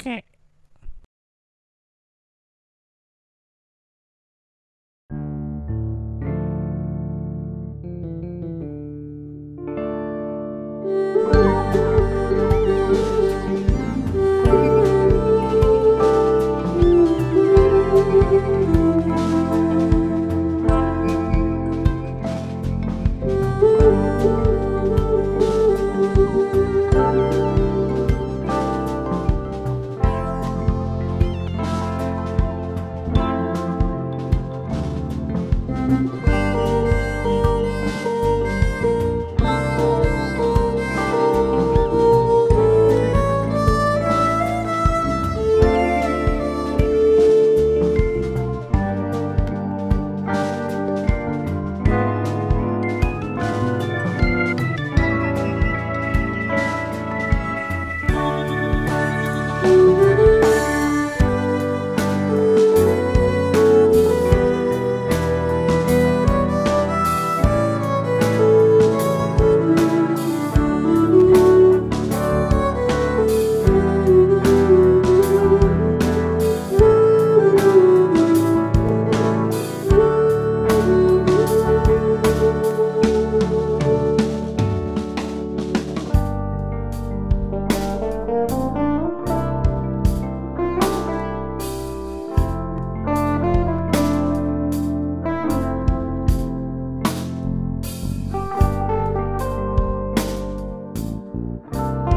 Okay. Bye.